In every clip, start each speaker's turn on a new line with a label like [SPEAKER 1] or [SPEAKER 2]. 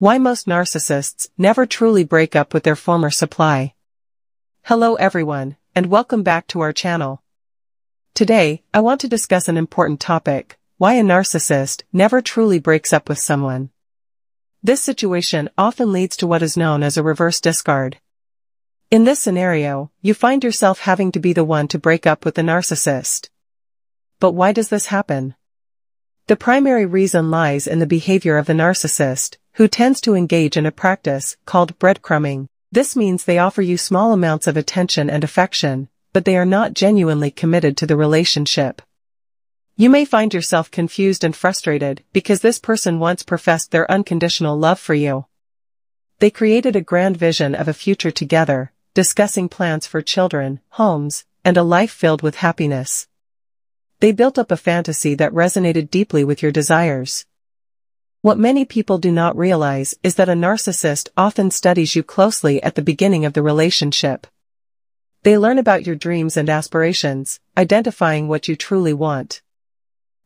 [SPEAKER 1] Why most narcissists never truly break up with their former supply. Hello everyone, and welcome back to our channel. Today, I want to discuss an important topic, why a narcissist never truly breaks up with someone. This situation often leads to what is known as a reverse discard. In this scenario, you find yourself having to be the one to break up with the narcissist. But why does this happen? The primary reason lies in the behavior of the narcissist, who tends to engage in a practice called breadcrumbing. This means they offer you small amounts of attention and affection, but they are not genuinely committed to the relationship. You may find yourself confused and frustrated because this person once professed their unconditional love for you. They created a grand vision of a future together, discussing plans for children, homes, and a life filled with happiness. They built up a fantasy that resonated deeply with your desires. What many people do not realize is that a narcissist often studies you closely at the beginning of the relationship. They learn about your dreams and aspirations, identifying what you truly want.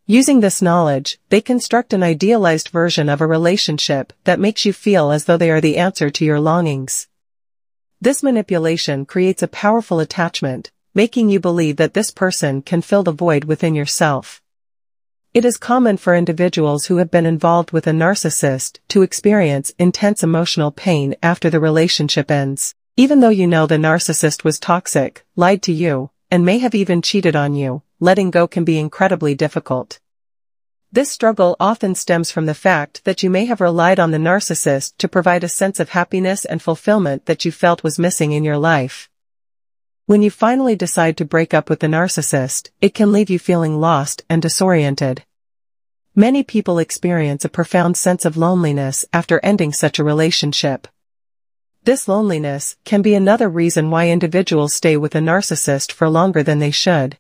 [SPEAKER 1] Using this knowledge, they construct an idealized version of a relationship that makes you feel as though they are the answer to your longings. This manipulation creates a powerful attachment, making you believe that this person can fill the void within yourself. It is common for individuals who have been involved with a narcissist to experience intense emotional pain after the relationship ends. Even though you know the narcissist was toxic, lied to you, and may have even cheated on you, letting go can be incredibly difficult. This struggle often stems from the fact that you may have relied on the narcissist to provide a sense of happiness and fulfillment that you felt was missing in your life. When you finally decide to break up with the narcissist, it can leave you feeling lost and disoriented. Many people experience a profound sense of loneliness after ending such a relationship. This loneliness can be another reason why individuals stay with a narcissist for longer than they should.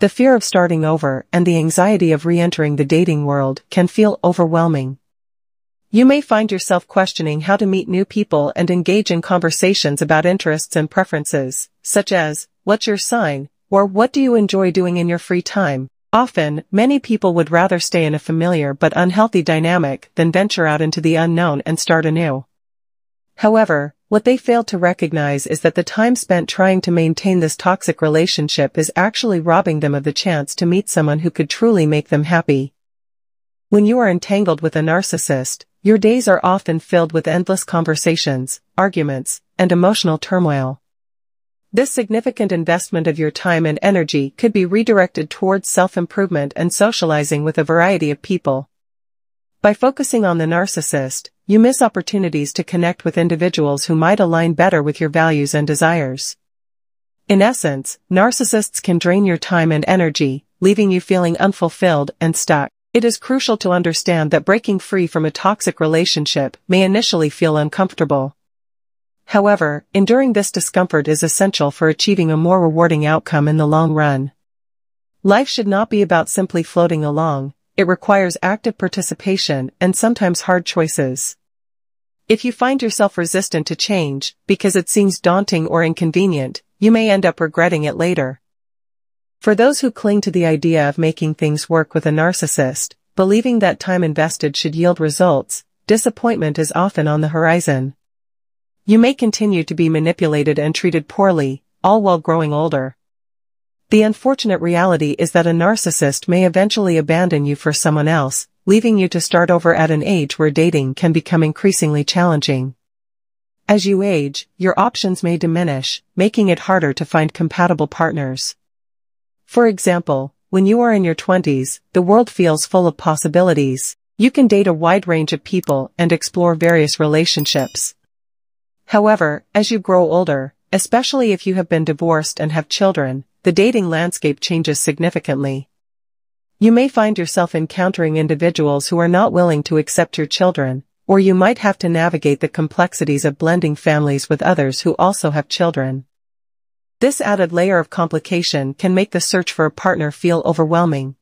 [SPEAKER 1] The fear of starting over and the anxiety of re-entering the dating world can feel overwhelming. You may find yourself questioning how to meet new people and engage in conversations about interests and preferences, such as, what's your sign, or what do you enjoy doing in your free time? Often, many people would rather stay in a familiar but unhealthy dynamic than venture out into the unknown and start anew. However, what they fail to recognize is that the time spent trying to maintain this toxic relationship is actually robbing them of the chance to meet someone who could truly make them happy. When you are entangled with a narcissist, your days are often filled with endless conversations, arguments, and emotional turmoil. This significant investment of your time and energy could be redirected towards self-improvement and socializing with a variety of people. By focusing on the narcissist, you miss opportunities to connect with individuals who might align better with your values and desires. In essence, narcissists can drain your time and energy, leaving you feeling unfulfilled and stuck. It is crucial to understand that breaking free from a toxic relationship may initially feel uncomfortable. However, enduring this discomfort is essential for achieving a more rewarding outcome in the long run. Life should not be about simply floating along, it requires active participation and sometimes hard choices. If you find yourself resistant to change, because it seems daunting or inconvenient, you may end up regretting it later. For those who cling to the idea of making things work with a narcissist, believing that time invested should yield results, disappointment is often on the horizon. You may continue to be manipulated and treated poorly, all while growing older. The unfortunate reality is that a narcissist may eventually abandon you for someone else, leaving you to start over at an age where dating can become increasingly challenging. As you age, your options may diminish, making it harder to find compatible partners. For example, when you are in your 20s, the world feels full of possibilities. You can date a wide range of people and explore various relationships. However, as you grow older, especially if you have been divorced and have children, the dating landscape changes significantly. You may find yourself encountering individuals who are not willing to accept your children, or you might have to navigate the complexities of blending families with others who also have children. This added layer of complication can make the search for a partner feel overwhelming.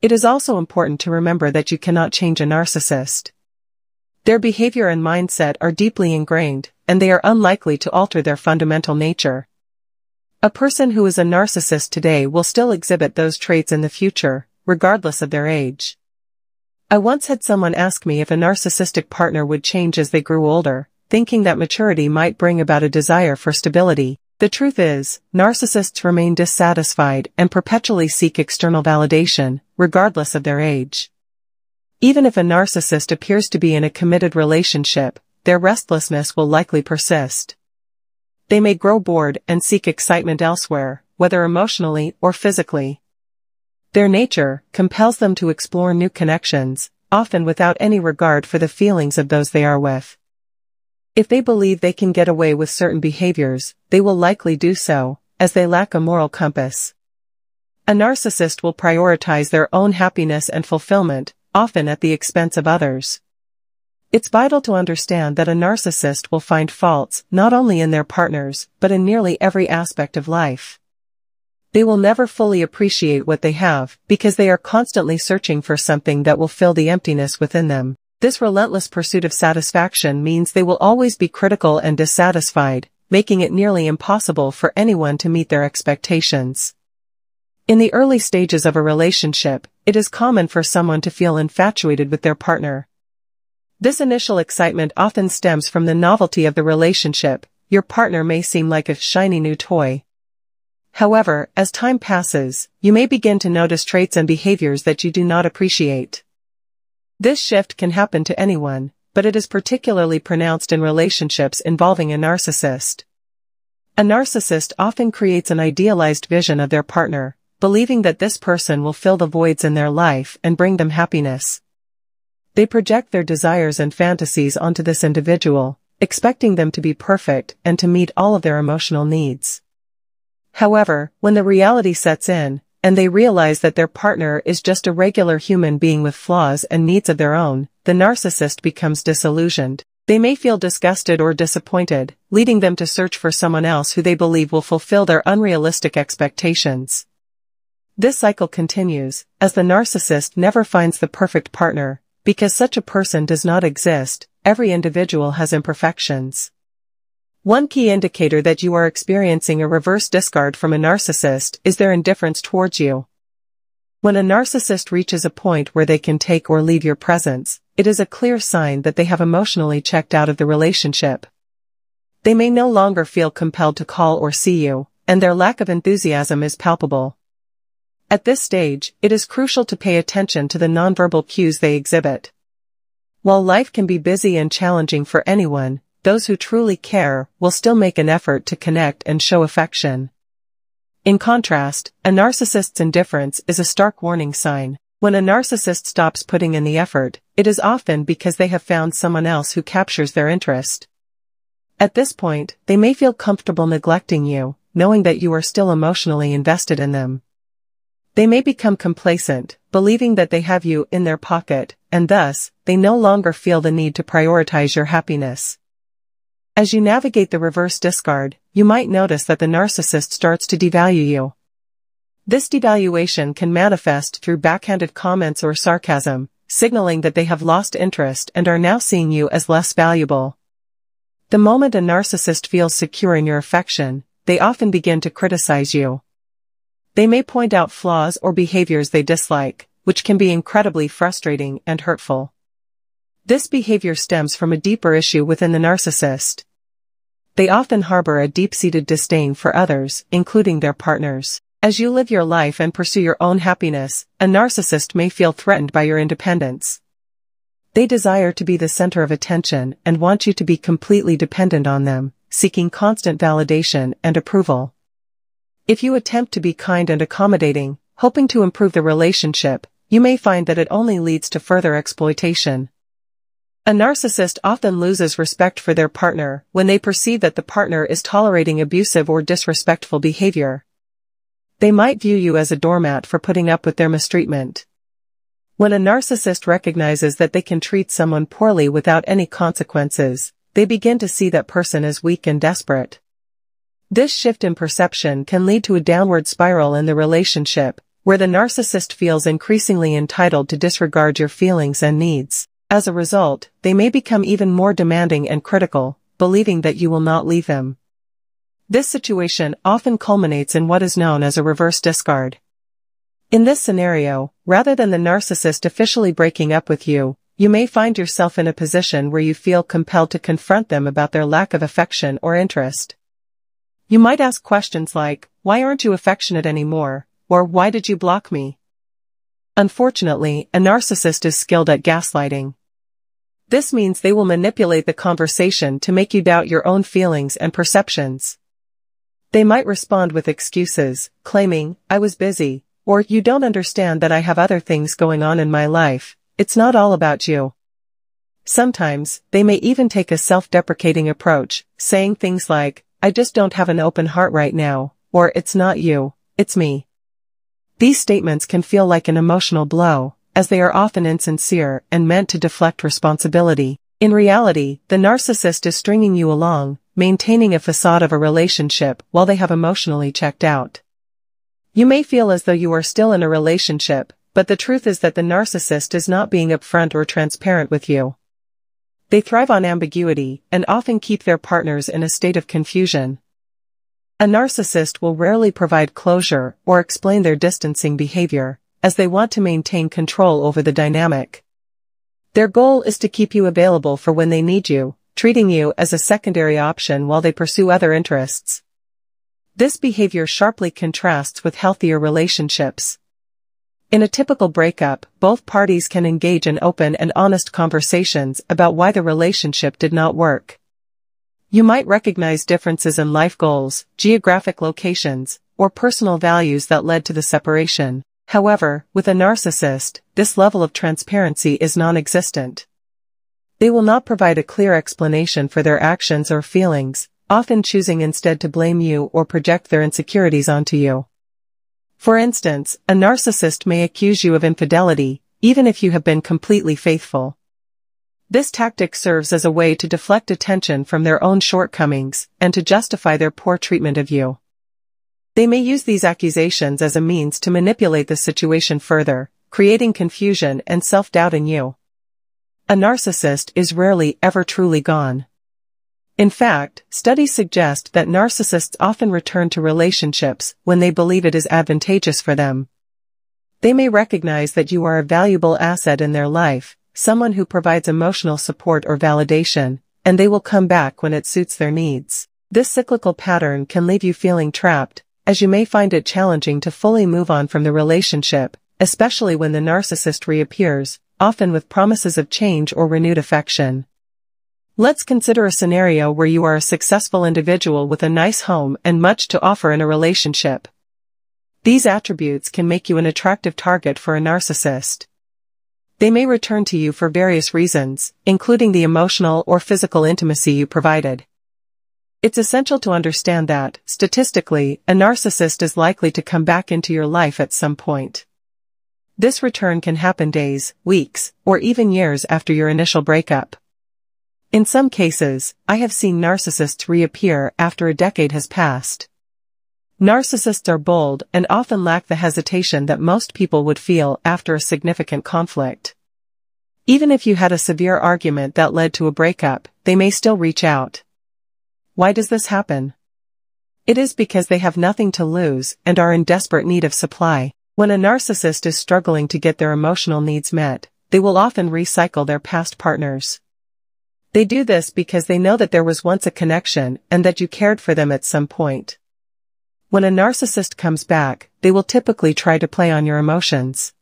[SPEAKER 1] It is also important to remember that you cannot change a narcissist. Their behavior and mindset are deeply ingrained, and they are unlikely to alter their fundamental nature. A person who is a narcissist today will still exhibit those traits in the future, regardless of their age. I once had someone ask me if a narcissistic partner would change as they grew older, thinking that maturity might bring about a desire for stability. The truth is, narcissists remain dissatisfied and perpetually seek external validation, regardless of their age. Even if a narcissist appears to be in a committed relationship, their restlessness will likely persist. They may grow bored and seek excitement elsewhere, whether emotionally or physically. Their nature compels them to explore new connections, often without any regard for the feelings of those they are with. If they believe they can get away with certain behaviors, they will likely do so, as they lack a moral compass. A narcissist will prioritize their own happiness and fulfillment, often at the expense of others. It's vital to understand that a narcissist will find faults not only in their partners, but in nearly every aspect of life. They will never fully appreciate what they have, because they are constantly searching for something that will fill the emptiness within them. This relentless pursuit of satisfaction means they will always be critical and dissatisfied, making it nearly impossible for anyone to meet their expectations. In the early stages of a relationship, it is common for someone to feel infatuated with their partner. This initial excitement often stems from the novelty of the relationship, your partner may seem like a shiny new toy, However, as time passes, you may begin to notice traits and behaviors that you do not appreciate. This shift can happen to anyone, but it is particularly pronounced in relationships involving a narcissist. A narcissist often creates an idealized vision of their partner, believing that this person will fill the voids in their life and bring them happiness. They project their desires and fantasies onto this individual, expecting them to be perfect and to meet all of their emotional needs. However, when the reality sets in, and they realize that their partner is just a regular human being with flaws and needs of their own, the narcissist becomes disillusioned. They may feel disgusted or disappointed, leading them to search for someone else who they believe will fulfill their unrealistic expectations. This cycle continues, as the narcissist never finds the perfect partner, because such a person does not exist, every individual has imperfections. One key indicator that you are experiencing a reverse discard from a narcissist is their indifference towards you. When a narcissist reaches a point where they can take or leave your presence, it is a clear sign that they have emotionally checked out of the relationship. They may no longer feel compelled to call or see you, and their lack of enthusiasm is palpable. At this stage, it is crucial to pay attention to the nonverbal cues they exhibit. While life can be busy and challenging for anyone, those who truly care will still make an effort to connect and show affection. In contrast, a narcissist's indifference is a stark warning sign. When a narcissist stops putting in the effort, it is often because they have found someone else who captures their interest. At this point, they may feel comfortable neglecting you, knowing that you are still emotionally invested in them. They may become complacent, believing that they have you in their pocket, and thus, they no longer feel the need to prioritize your happiness. As you navigate the reverse discard, you might notice that the narcissist starts to devalue you. This devaluation can manifest through backhanded comments or sarcasm, signaling that they have lost interest and are now seeing you as less valuable. The moment a narcissist feels secure in your affection, they often begin to criticize you. They may point out flaws or behaviors they dislike, which can be incredibly frustrating and hurtful. This behavior stems from a deeper issue within the narcissist. They often harbor a deep-seated disdain for others, including their partners. As you live your life and pursue your own happiness, a narcissist may feel threatened by your independence. They desire to be the center of attention and want you to be completely dependent on them, seeking constant validation and approval. If you attempt to be kind and accommodating, hoping to improve the relationship, you may find that it only leads to further exploitation. A narcissist often loses respect for their partner when they perceive that the partner is tolerating abusive or disrespectful behavior. They might view you as a doormat for putting up with their mistreatment. When a narcissist recognizes that they can treat someone poorly without any consequences, they begin to see that person as weak and desperate. This shift in perception can lead to a downward spiral in the relationship, where the narcissist feels increasingly entitled to disregard your feelings and needs. As a result, they may become even more demanding and critical, believing that you will not leave them. This situation often culminates in what is known as a reverse discard. In this scenario, rather than the narcissist officially breaking up with you, you may find yourself in a position where you feel compelled to confront them about their lack of affection or interest. You might ask questions like, why aren't you affectionate anymore, or why did you block me? Unfortunately, a narcissist is skilled at gaslighting. This means they will manipulate the conversation to make you doubt your own feelings and perceptions. They might respond with excuses, claiming, I was busy, or you don't understand that I have other things going on in my life, it's not all about you. Sometimes, they may even take a self-deprecating approach, saying things like, I just don't have an open heart right now, or it's not you, it's me. These statements can feel like an emotional blow, as they are often insincere and meant to deflect responsibility. In reality, the narcissist is stringing you along, maintaining a facade of a relationship while they have emotionally checked out. You may feel as though you are still in a relationship, but the truth is that the narcissist is not being upfront or transparent with you. They thrive on ambiguity and often keep their partners in a state of confusion. A narcissist will rarely provide closure or explain their distancing behavior, as they want to maintain control over the dynamic. Their goal is to keep you available for when they need you, treating you as a secondary option while they pursue other interests. This behavior sharply contrasts with healthier relationships. In a typical breakup, both parties can engage in open and honest conversations about why the relationship did not work. You might recognize differences in life goals, geographic locations, or personal values that led to the separation. However, with a narcissist, this level of transparency is non-existent. They will not provide a clear explanation for their actions or feelings, often choosing instead to blame you or project their insecurities onto you. For instance, a narcissist may accuse you of infidelity, even if you have been completely faithful. This tactic serves as a way to deflect attention from their own shortcomings and to justify their poor treatment of you. They may use these accusations as a means to manipulate the situation further, creating confusion and self-doubt in you. A narcissist is rarely ever truly gone. In fact, studies suggest that narcissists often return to relationships when they believe it is advantageous for them. They may recognize that you are a valuable asset in their life, someone who provides emotional support or validation, and they will come back when it suits their needs. This cyclical pattern can leave you feeling trapped, as you may find it challenging to fully move on from the relationship, especially when the narcissist reappears, often with promises of change or renewed affection. Let's consider a scenario where you are a successful individual with a nice home and much to offer in a relationship. These attributes can make you an attractive target for a narcissist. They may return to you for various reasons, including the emotional or physical intimacy you provided. It's essential to understand that, statistically, a narcissist is likely to come back into your life at some point. This return can happen days, weeks, or even years after your initial breakup. In some cases, I have seen narcissists reappear after a decade has passed. Narcissists are bold and often lack the hesitation that most people would feel after a significant conflict. Even if you had a severe argument that led to a breakup, they may still reach out. Why does this happen? It is because they have nothing to lose and are in desperate need of supply. When a narcissist is struggling to get their emotional needs met, they will often recycle their past partners. They do this because they know that there was once a connection and that you cared for them at some point. When a narcissist comes back, they will typically try to play on your emotions.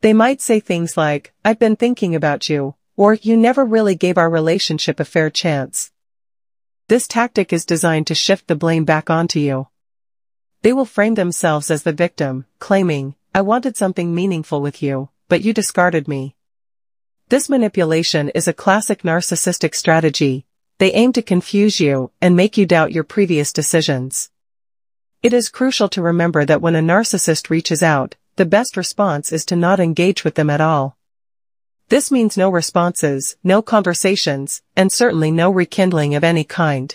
[SPEAKER 1] They might say things like, I've been thinking about you, or you never really gave our relationship a fair chance. This tactic is designed to shift the blame back onto you. They will frame themselves as the victim, claiming, I wanted something meaningful with you, but you discarded me. This manipulation is a classic narcissistic strategy. They aim to confuse you and make you doubt your previous decisions. It is crucial to remember that when a narcissist reaches out, the best response is to not engage with them at all. This means no responses, no conversations, and certainly no rekindling of any kind.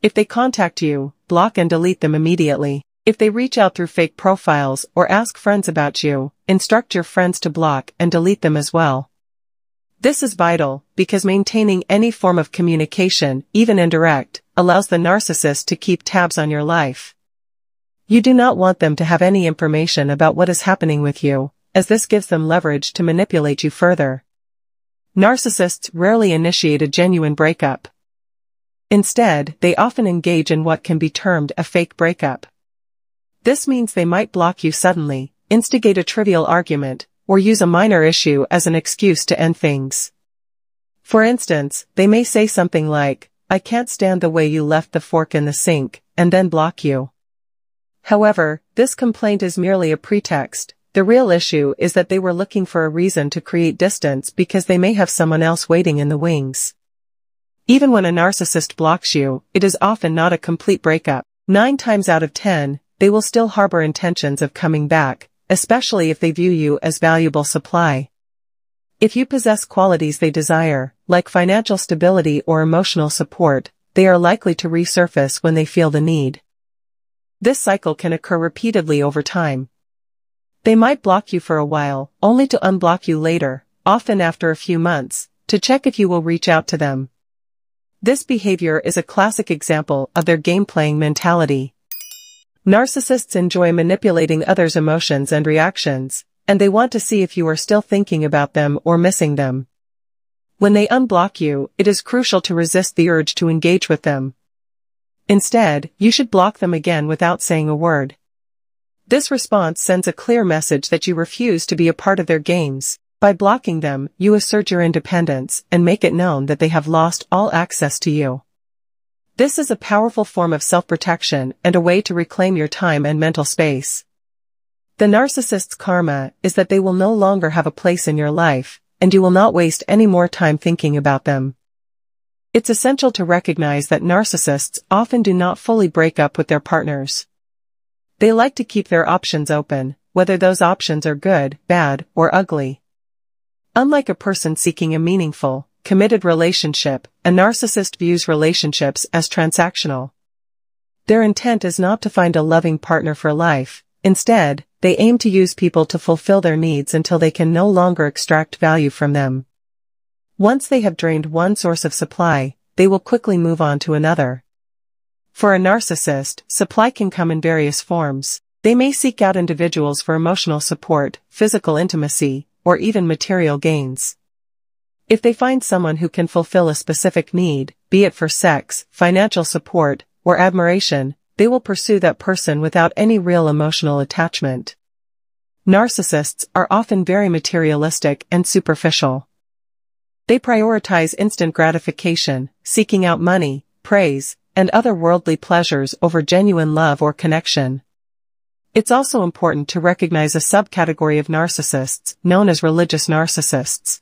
[SPEAKER 1] If they contact you, block and delete them immediately. If they reach out through fake profiles or ask friends about you, instruct your friends to block and delete them as well. This is vital, because maintaining any form of communication, even indirect, allows the narcissist to keep tabs on your life. You do not want them to have any information about what is happening with you, as this gives them leverage to manipulate you further. Narcissists rarely initiate a genuine breakup. Instead, they often engage in what can be termed a fake breakup. This means they might block you suddenly, instigate a trivial argument, or use a minor issue as an excuse to end things. For instance, they may say something like, I can't stand the way you left the fork in the sink, and then block you. However, this complaint is merely a pretext, the real issue is that they were looking for a reason to create distance because they may have someone else waiting in the wings. Even when a narcissist blocks you, it is often not a complete breakup. Nine times out of ten, they will still harbor intentions of coming back, especially if they view you as valuable supply. If you possess qualities they desire, like financial stability or emotional support, they are likely to resurface when they feel the need. This cycle can occur repeatedly over time. They might block you for a while, only to unblock you later, often after a few months, to check if you will reach out to them. This behavior is a classic example of their game-playing mentality. Narcissists enjoy manipulating others' emotions and reactions, and they want to see if you are still thinking about them or missing them. When they unblock you, it is crucial to resist the urge to engage with them. Instead, you should block them again without saying a word. This response sends a clear message that you refuse to be a part of their games, by blocking them, you assert your independence and make it known that they have lost all access to you. This is a powerful form of self-protection and a way to reclaim your time and mental space. The narcissist's karma is that they will no longer have a place in your life, and you will not waste any more time thinking about them. It's essential to recognize that narcissists often do not fully break up with their partners. They like to keep their options open, whether those options are good, bad, or ugly. Unlike a person seeking a meaningful, committed relationship, a narcissist views relationships as transactional. Their intent is not to find a loving partner for life, instead, they aim to use people to fulfill their needs until they can no longer extract value from them. Once they have drained one source of supply, they will quickly move on to another. For a narcissist, supply can come in various forms. They may seek out individuals for emotional support, physical intimacy, or even material gains. If they find someone who can fulfill a specific need, be it for sex, financial support, or admiration, they will pursue that person without any real emotional attachment. Narcissists are often very materialistic and superficial. They prioritize instant gratification, seeking out money, praise, and other worldly pleasures over genuine love or connection. It's also important to recognize a subcategory of narcissists, known as religious narcissists.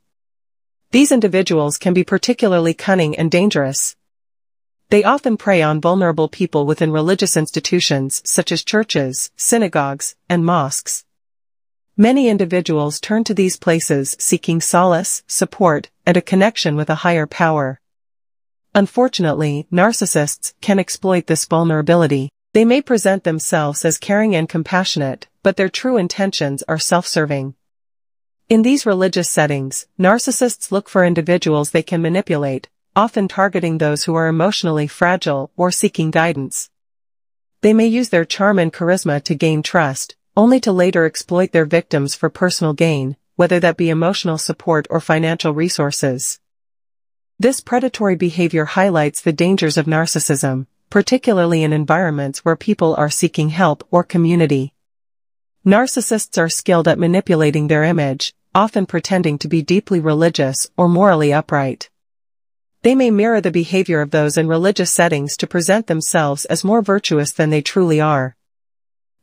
[SPEAKER 1] These individuals can be particularly cunning and dangerous. They often prey on vulnerable people within religious institutions such as churches, synagogues, and mosques. Many individuals turn to these places seeking solace, support, and a connection with a higher power. Unfortunately, narcissists can exploit this vulnerability. They may present themselves as caring and compassionate, but their true intentions are self-serving. In these religious settings, narcissists look for individuals they can manipulate, often targeting those who are emotionally fragile or seeking guidance. They may use their charm and charisma to gain trust, only to later exploit their victims for personal gain, whether that be emotional support or financial resources. This predatory behavior highlights the dangers of narcissism, particularly in environments where people are seeking help or community. Narcissists are skilled at manipulating their image, often pretending to be deeply religious or morally upright. They may mirror the behavior of those in religious settings to present themselves as more virtuous than they truly are.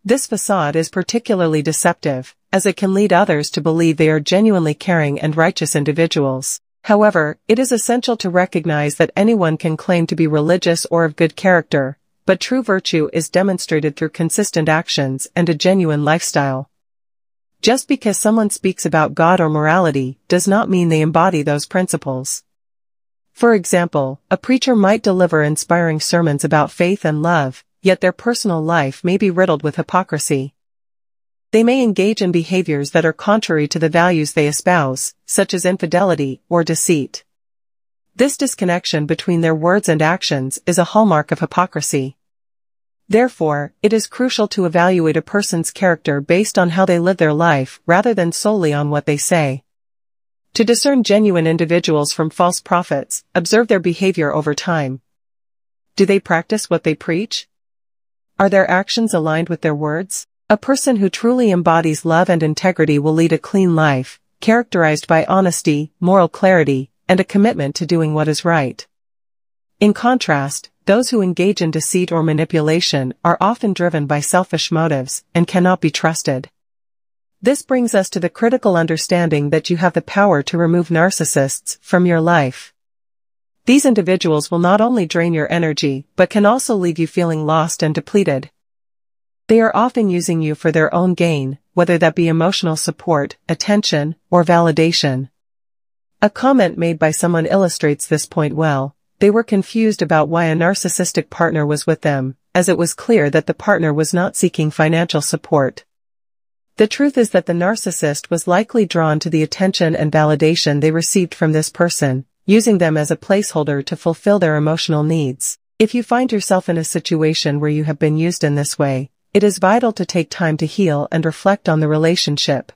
[SPEAKER 1] This facade is particularly deceptive, as it can lead others to believe they are genuinely caring and righteous individuals. However, it is essential to recognize that anyone can claim to be religious or of good character, but true virtue is demonstrated through consistent actions and a genuine lifestyle. Just because someone speaks about God or morality does not mean they embody those principles. For example, a preacher might deliver inspiring sermons about faith and love, yet their personal life may be riddled with hypocrisy. They may engage in behaviors that are contrary to the values they espouse, such as infidelity or deceit. This disconnection between their words and actions is a hallmark of hypocrisy. Therefore, it is crucial to evaluate a person's character based on how they live their life rather than solely on what they say. To discern genuine individuals from false prophets, observe their behavior over time. Do they practice what they preach? Are their actions aligned with their words? A person who truly embodies love and integrity will lead a clean life, characterized by honesty, moral clarity, and a commitment to doing what is right. In contrast, those who engage in deceit or manipulation are often driven by selfish motives and cannot be trusted. This brings us to the critical understanding that you have the power to remove narcissists from your life. These individuals will not only drain your energy, but can also leave you feeling lost and depleted. They are often using you for their own gain, whether that be emotional support, attention, or validation. A comment made by someone illustrates this point well. They were confused about why a narcissistic partner was with them, as it was clear that the partner was not seeking financial support. The truth is that the narcissist was likely drawn to the attention and validation they received from this person, using them as a placeholder to fulfill their emotional needs. If you find yourself in a situation where you have been used in this way, it is vital to take time to heal and reflect on the relationship.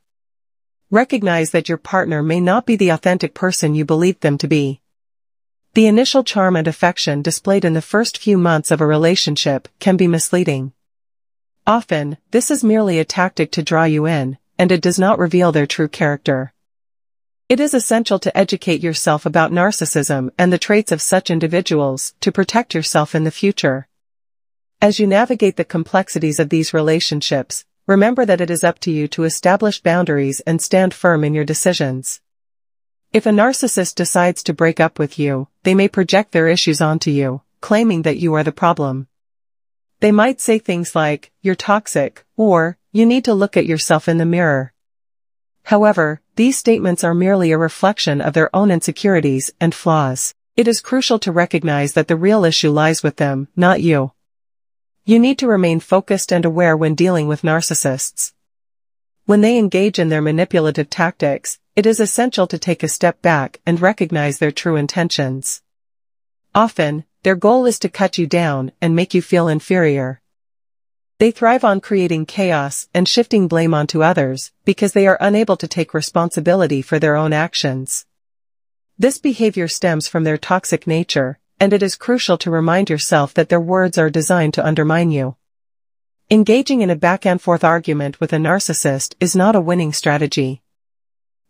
[SPEAKER 1] Recognize that your partner may not be the authentic person you believed them to be. The initial charm and affection displayed in the first few months of a relationship can be misleading. Often, this is merely a tactic to draw you in, and it does not reveal their true character. It is essential to educate yourself about narcissism and the traits of such individuals to protect yourself in the future. As you navigate the complexities of these relationships, remember that it is up to you to establish boundaries and stand firm in your decisions. If a narcissist decides to break up with you, they may project their issues onto you, claiming that you are the problem. They might say things like, you're toxic, or, you need to look at yourself in the mirror. However, these statements are merely a reflection of their own insecurities and flaws. It is crucial to recognize that the real issue lies with them, not you. You need to remain focused and aware when dealing with narcissists. When they engage in their manipulative tactics, it is essential to take a step back and recognize their true intentions. Often, their goal is to cut you down and make you feel inferior. They thrive on creating chaos and shifting blame onto others because they are unable to take responsibility for their own actions. This behavior stems from their toxic nature, and it is crucial to remind yourself that their words are designed to undermine you. Engaging in a back-and-forth argument with a narcissist is not a winning strategy.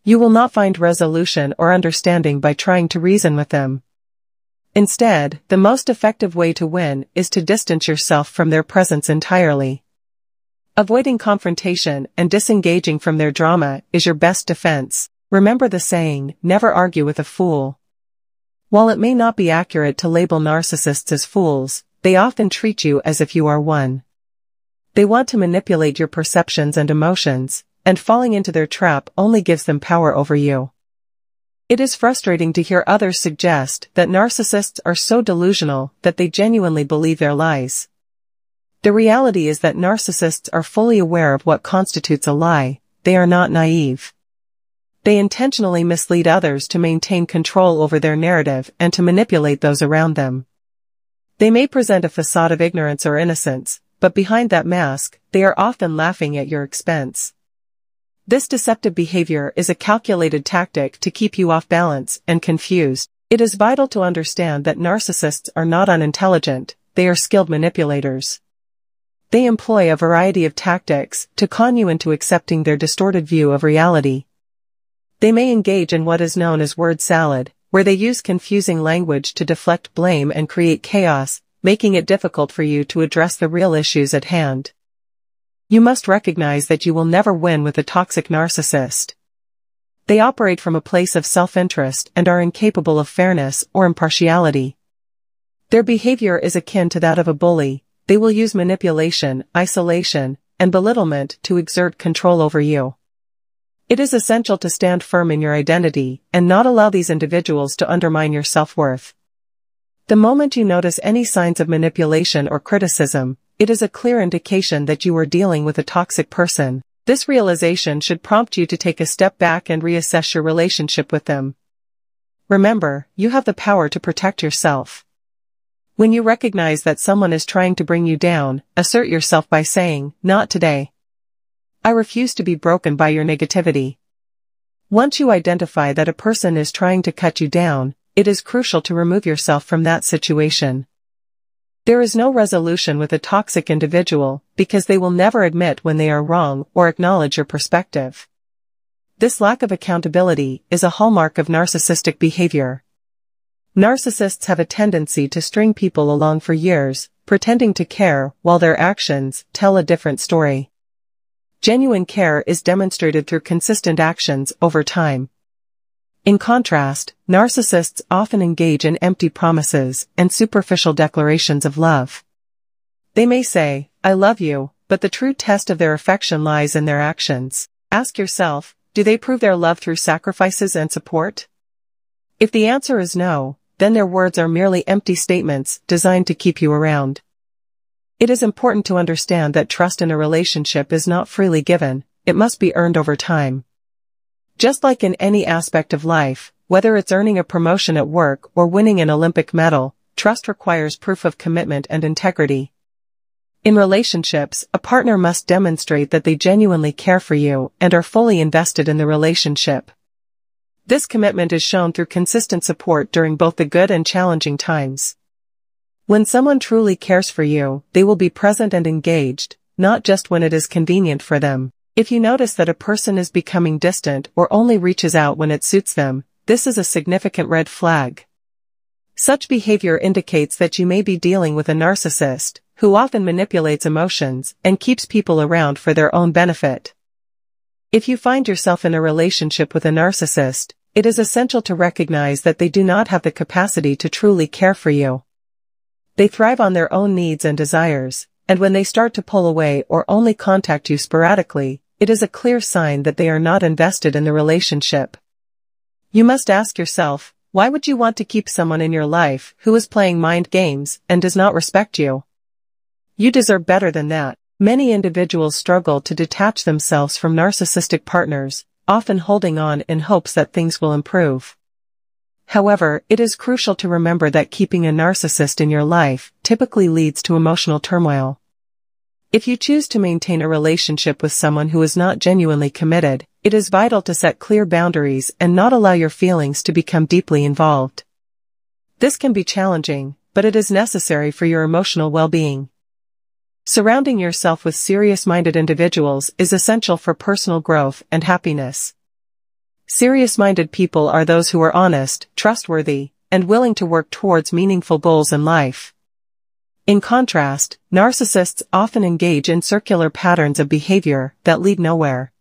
[SPEAKER 1] You will not find resolution or understanding by trying to reason with them. Instead, the most effective way to win is to distance yourself from their presence entirely. Avoiding confrontation and disengaging from their drama is your best defense. Remember the saying, never argue with a fool. While it may not be accurate to label narcissists as fools, they often treat you as if you are one. They want to manipulate your perceptions and emotions, and falling into their trap only gives them power over you. It is frustrating to hear others suggest that narcissists are so delusional that they genuinely believe their lies. The reality is that narcissists are fully aware of what constitutes a lie, they are not naive. They intentionally mislead others to maintain control over their narrative and to manipulate those around them. They may present a facade of ignorance or innocence, but behind that mask, they are often laughing at your expense. This deceptive behavior is a calculated tactic to keep you off balance and confused. It is vital to understand that narcissists are not unintelligent, they are skilled manipulators. They employ a variety of tactics to con you into accepting their distorted view of reality. They may engage in what is known as word salad, where they use confusing language to deflect blame and create chaos, making it difficult for you to address the real issues at hand. You must recognize that you will never win with a toxic narcissist. They operate from a place of self-interest and are incapable of fairness or impartiality. Their behavior is akin to that of a bully, they will use manipulation, isolation, and belittlement to exert control over you. It is essential to stand firm in your identity and not allow these individuals to undermine your self-worth. The moment you notice any signs of manipulation or criticism, it is a clear indication that you are dealing with a toxic person. This realization should prompt you to take a step back and reassess your relationship with them. Remember, you have the power to protect yourself. When you recognize that someone is trying to bring you down, assert yourself by saying, not today. I refuse to be broken by your negativity. Once you identify that a person is trying to cut you down, it is crucial to remove yourself from that situation. There is no resolution with a toxic individual because they will never admit when they are wrong or acknowledge your perspective. This lack of accountability is a hallmark of narcissistic behavior. Narcissists have a tendency to string people along for years, pretending to care while their actions tell a different story. Genuine care is demonstrated through consistent actions over time. In contrast, narcissists often engage in empty promises and superficial declarations of love. They may say, I love you, but the true test of their affection lies in their actions. Ask yourself, do they prove their love through sacrifices and support? If the answer is no, then their words are merely empty statements designed to keep you around. It is important to understand that trust in a relationship is not freely given, it must be earned over time. Just like in any aspect of life, whether it's earning a promotion at work or winning an Olympic medal, trust requires proof of commitment and integrity. In relationships, a partner must demonstrate that they genuinely care for you and are fully invested in the relationship. This commitment is shown through consistent support during both the good and challenging times. When someone truly cares for you, they will be present and engaged, not just when it is convenient for them. If you notice that a person is becoming distant or only reaches out when it suits them, this is a significant red flag. Such behavior indicates that you may be dealing with a narcissist, who often manipulates emotions and keeps people around for their own benefit. If you find yourself in a relationship with a narcissist, it is essential to recognize that they do not have the capacity to truly care for you. They thrive on their own needs and desires, and when they start to pull away or only contact you sporadically, it is a clear sign that they are not invested in the relationship. You must ask yourself, why would you want to keep someone in your life who is playing mind games and does not respect you? You deserve better than that. Many individuals struggle to detach themselves from narcissistic partners, often holding on in hopes that things will improve. However, it is crucial to remember that keeping a narcissist in your life typically leads to emotional turmoil. If you choose to maintain a relationship with someone who is not genuinely committed, it is vital to set clear boundaries and not allow your feelings to become deeply involved. This can be challenging, but it is necessary for your emotional well-being. Surrounding yourself with serious-minded individuals is essential for personal growth and happiness. Serious-minded people are those who are honest, trustworthy, and willing to work towards meaningful goals in life. In contrast, narcissists often engage in circular patterns of behavior that lead nowhere.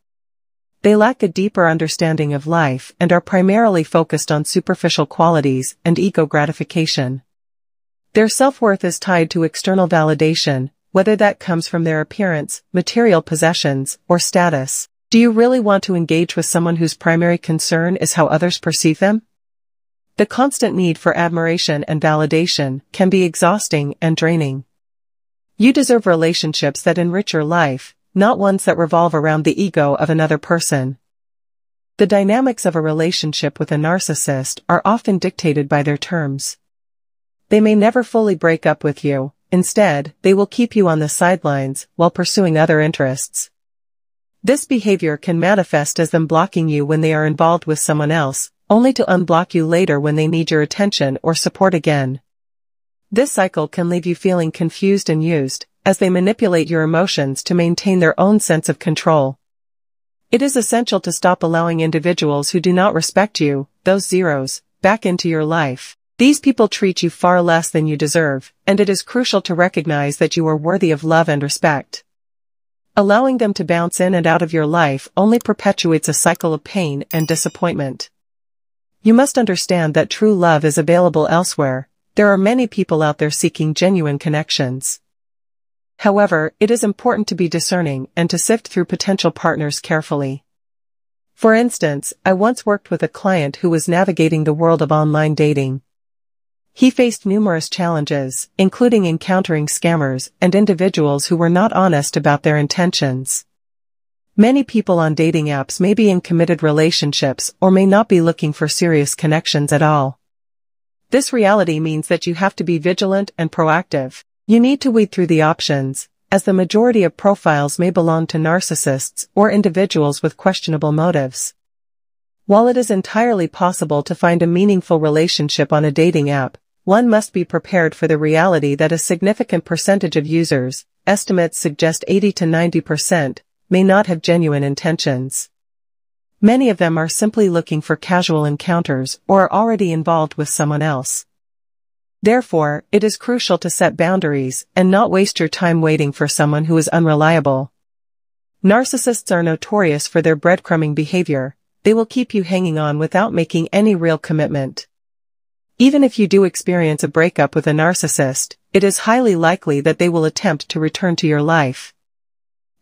[SPEAKER 1] They lack a deeper understanding of life and are primarily focused on superficial qualities and ego gratification. Their self-worth is tied to external validation, whether that comes from their appearance, material possessions, or status. Do you really want to engage with someone whose primary concern is how others perceive them? The constant need for admiration and validation can be exhausting and draining. You deserve relationships that enrich your life, not ones that revolve around the ego of another person. The dynamics of a relationship with a narcissist are often dictated by their terms. They may never fully break up with you, instead, they will keep you on the sidelines while pursuing other interests. This behavior can manifest as them blocking you when they are involved with someone else, only to unblock you later when they need your attention or support again. This cycle can leave you feeling confused and used, as they manipulate your emotions to maintain their own sense of control. It is essential to stop allowing individuals who do not respect you, those zeros, back into your life. These people treat you far less than you deserve, and it is crucial to recognize that you are worthy of love and respect. Allowing them to bounce in and out of your life only perpetuates a cycle of pain and disappointment. You must understand that true love is available elsewhere, there are many people out there seeking genuine connections. However, it is important to be discerning and to sift through potential partners carefully. For instance, I once worked with a client who was navigating the world of online dating. He faced numerous challenges, including encountering scammers and individuals who were not honest about their intentions. Many people on dating apps may be in committed relationships or may not be looking for serious connections at all. This reality means that you have to be vigilant and proactive. You need to weed through the options, as the majority of profiles may belong to narcissists or individuals with questionable motives. While it is entirely possible to find a meaningful relationship on a dating app, one must be prepared for the reality that a significant percentage of users, estimates suggest 80 to 90%, may not have genuine intentions. Many of them are simply looking for casual encounters or are already involved with someone else. Therefore, it is crucial to set boundaries and not waste your time waiting for someone who is unreliable. Narcissists are notorious for their breadcrumbing behavior, they will keep you hanging on without making any real commitment. Even if you do experience a breakup with a narcissist, it is highly likely that they will attempt to return to your life.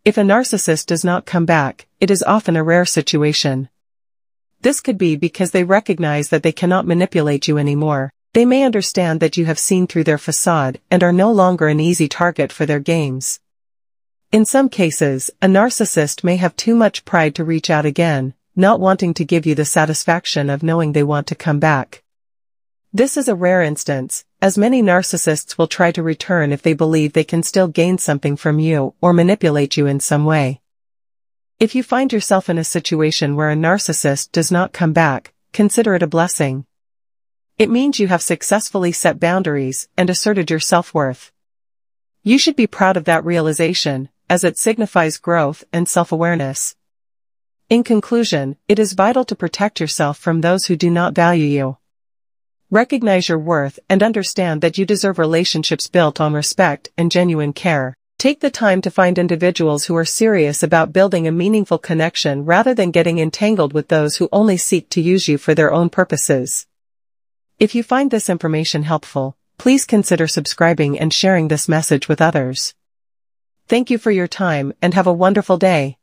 [SPEAKER 1] If a narcissist does not come back, it is often a rare situation. This could be because they recognize that they cannot manipulate you anymore. They may understand that you have seen through their facade and are no longer an easy target for their games. In some cases, a narcissist may have too much pride to reach out again, not wanting to give you the satisfaction of knowing they want to come back. This is a rare instance, as many narcissists will try to return if they believe they can still gain something from you or manipulate you in some way. If you find yourself in a situation where a narcissist does not come back, consider it a blessing. It means you have successfully set boundaries and asserted your self-worth. You should be proud of that realization, as it signifies growth and self-awareness. In conclusion, it is vital to protect yourself from those who do not value you. Recognize your worth and understand that you deserve relationships built on respect and genuine care. Take the time to find individuals who are serious about building a meaningful connection rather than getting entangled with those who only seek to use you for their own purposes. If you find this information helpful, please consider subscribing and sharing this message with others. Thank you for your time and have a wonderful day.